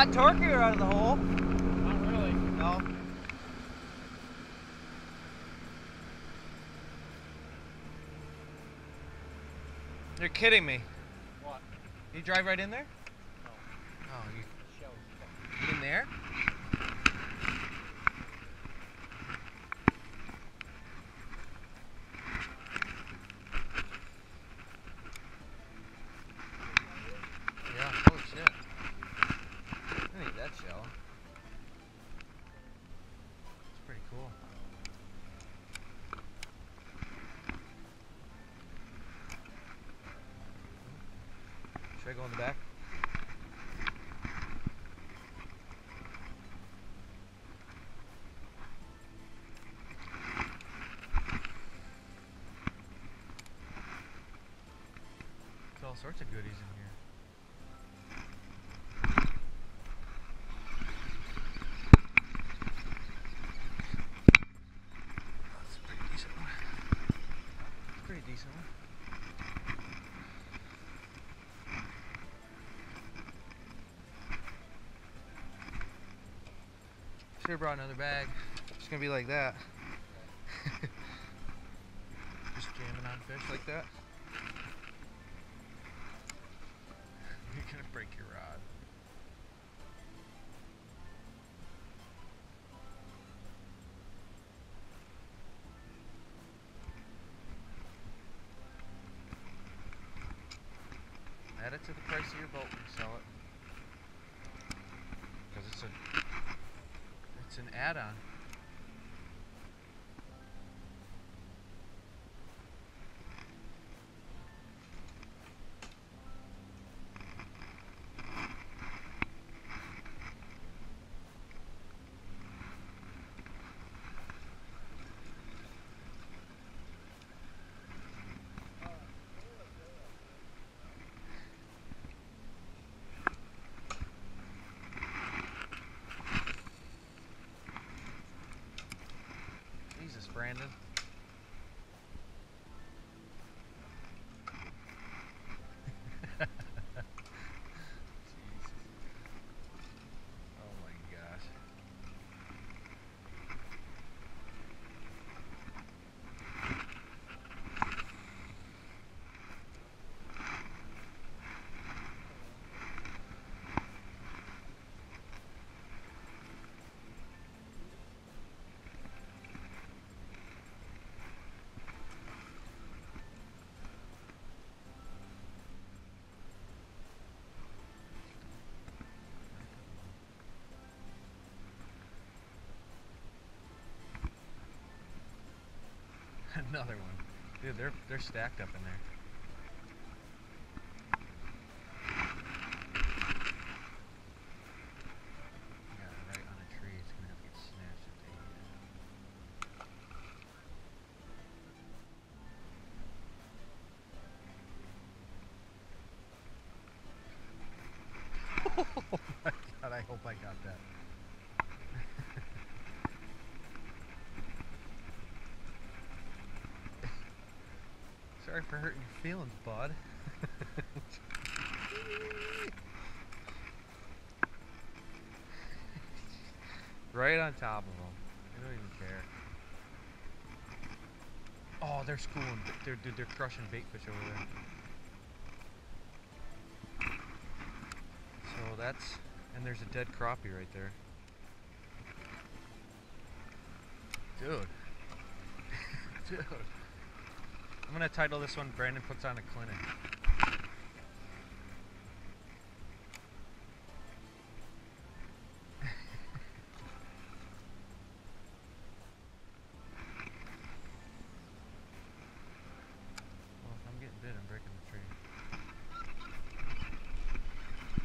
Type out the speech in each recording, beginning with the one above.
A lot torqueier out of the hole. Not really. No. You're kidding me. What? You drive right in there? No. Oh, you in there? Yeah, holy shit. I need that shell. It's pretty cool. Should I go in the back? There's all sorts of goodies in here. That's a pretty decent one. Pretty decent one. Should have brought another bag. It's gonna be like that. Just jamming on fish like that. You're gonna break your rod. Add it to the price of your boat you sell it. Because it's a it's an add-on. Brandon. Another one. Dude, they're they're stacked up in there. Oh my god, I hope I got that. Sorry for hurting your feelings, bud. right on top of them. They don't even care. Oh, they're schooling. They're, they're, they're crushing bait fish over there. So that's, and there's a dead crappie right there. Dude. Dude. I'm gonna title this one Brandon puts on a clinic. well, I'm getting bit, I'm breaking the tree.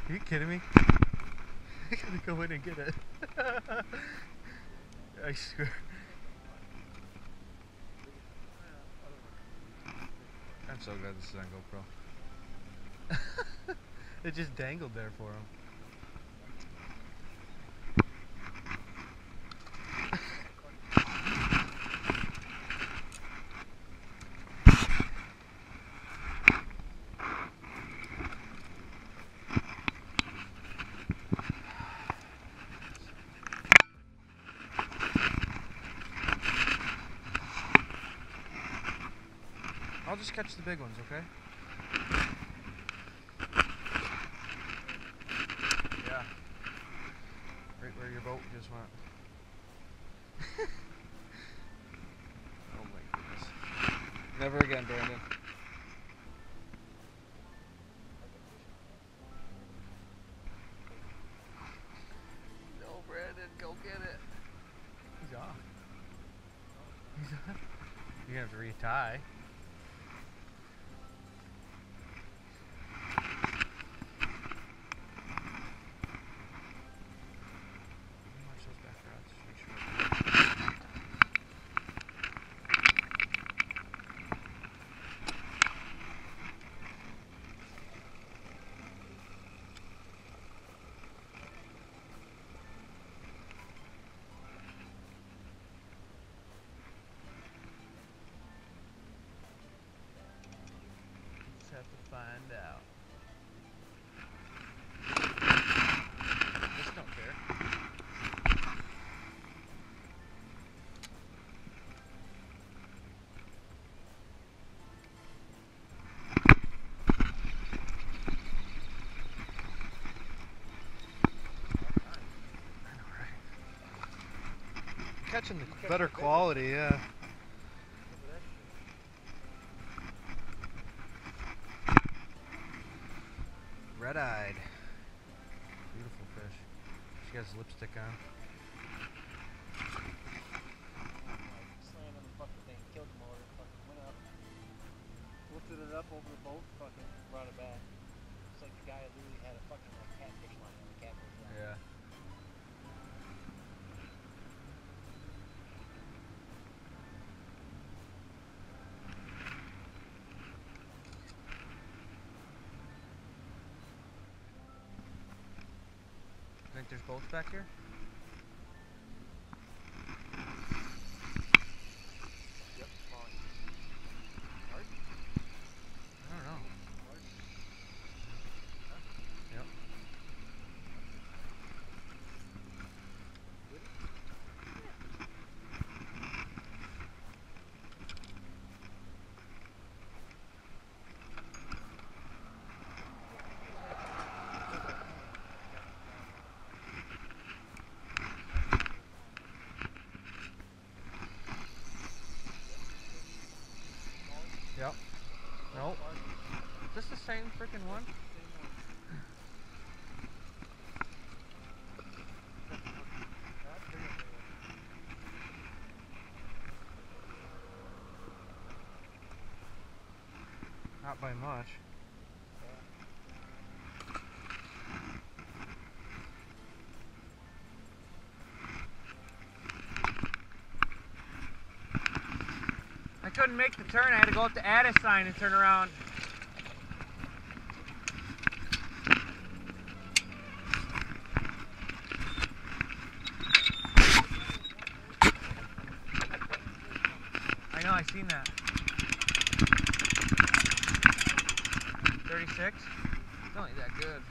Are you kidding me? I gotta go in and get it. I swear. I'm so glad this is on GoPro. it just dangled there for him. I'll just catch the big ones, okay? Yeah. Right where your boat just went. oh my goodness. Never again, Brandon. No, Brandon, go get it. He's off. He's off. You're gonna have to retie. Watch those back rods. Make sure. Just have to find out. Just don't care. I know, right? Catching the better quality, yeah. Red-eyed. Beautiful fish. She has lipstick on. Slammed on the fucking thing, killed the motor, fucking went up, lifted it up over the boat, fucking brought it back. It's like the guy literally had a fucking like catfish line on the catfish line. Yeah. Think there's boats back here? Yep, fine. I don't know. Yep. Yep. Nope. Is this the same freaking one? Not by much. Couldn't make the turn. I had to go up to Addis sign and turn around. I know, I seen that. 36? It's only that good.